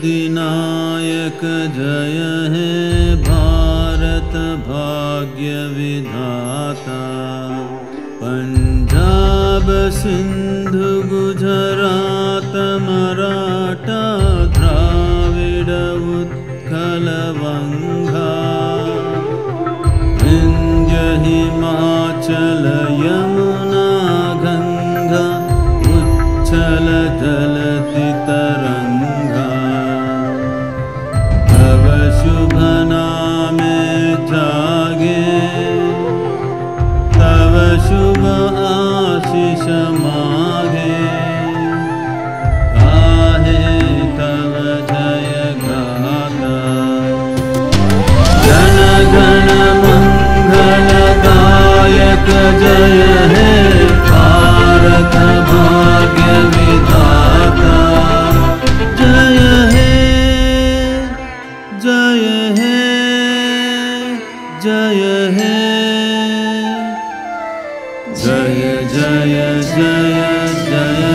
जनमनदिनायक जय हे भारत भाग्यविधाता पञ्जाब सिन्धु गुजरात मराठा द्राविड उत्कलवङ्गा विन्द्य हिमाचल سنة لثيم जय हे। जय जय जय जय